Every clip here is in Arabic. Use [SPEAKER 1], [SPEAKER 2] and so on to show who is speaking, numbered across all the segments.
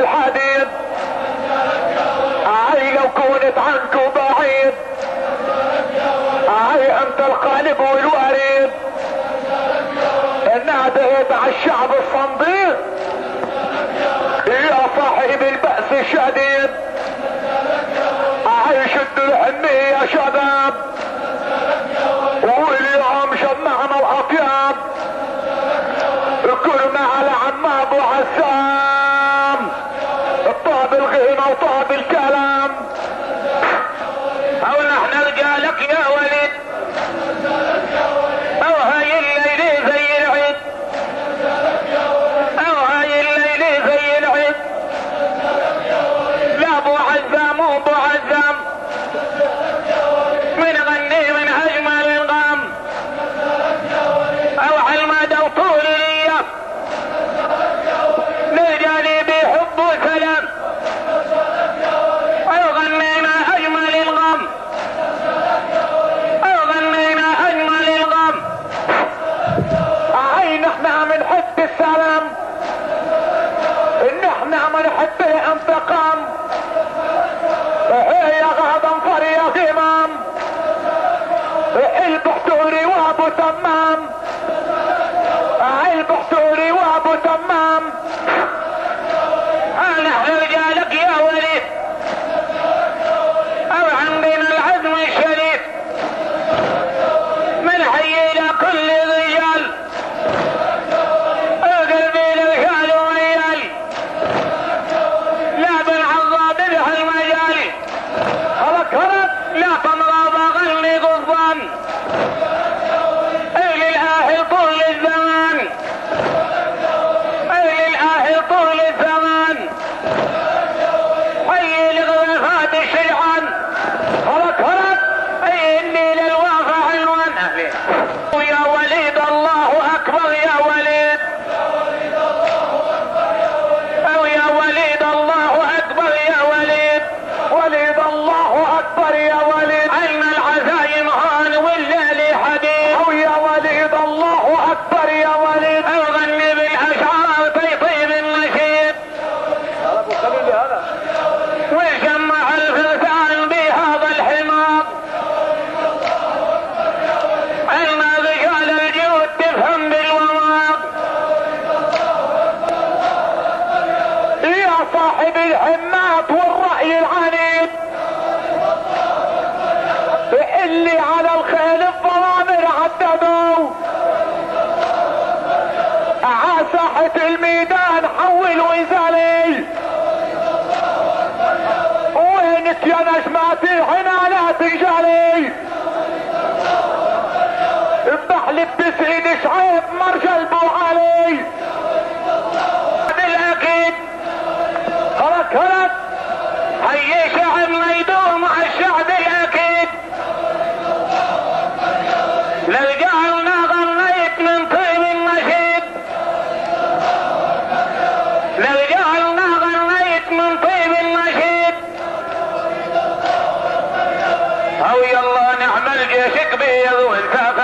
[SPEAKER 1] الحديد. عاي لو كنت عنك بعيد. أي أنت القالب والوريد انعدت على
[SPEAKER 2] الشعب الصنديق يا
[SPEAKER 1] صاحب البأس الشديد. أي
[SPEAKER 2] شدوا الحمية يا شباب. واليوم شمعنا الأطياب. كرمه على عماد وعسام طاب الغنى
[SPEAKER 1] Mom. صاحب الحمات والرأي العنيد اللي على الخيل الضوامر عددوا ع ساحة الميدان حول وزالي وينك يا نجماتي هنا لا تنجلي بحلف بسعيد شعيب مرجل بو
[SPEAKER 2] هي شعبنا يدور مع الشعب الأكيد؟ لرجالنا غنيت من طيب النشيد. لرجالنا غنيت من طيب النشيد. أو يلا نعمل جيش كبير ونسافر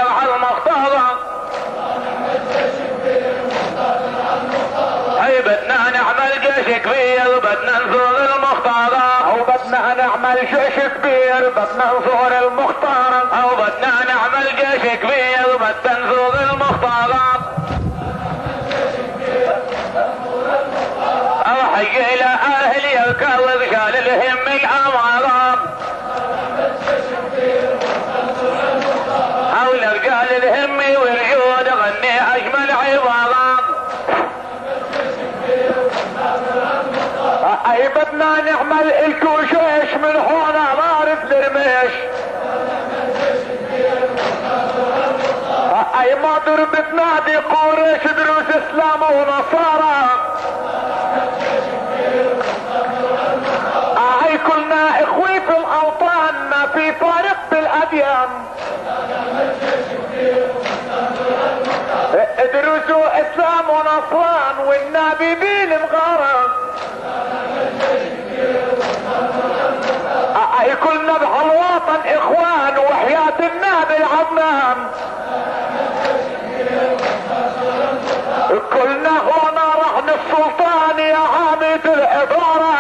[SPEAKER 2] بدنا نعمل جيش كبير بدنا نزور
[SPEAKER 1] المختار.
[SPEAKER 2] أو بدنا نعمل جيش كبير بدنا نزور المختارات أو حي
[SPEAKER 1] نعمل إلكو جيش من هون نعرف نرمش أي ما ضربت نادي قريش دروس إسلام ونصارى. أي كلنا إخوي في الأوطان ما في فارق بالاديان ادرسوا إسلام ونصران والناببين مغارب اي كلنا بهالوطن إخوان وحياة النبي العمام كلنا هنا رهن السلطان يا عميد الحضارة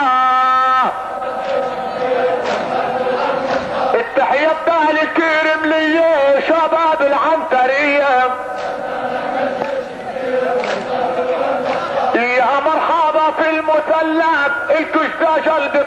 [SPEAKER 1] التحية بأهل الكرملية شباب العنترية. يا مرحبا في المثلث الكشداجة البطارية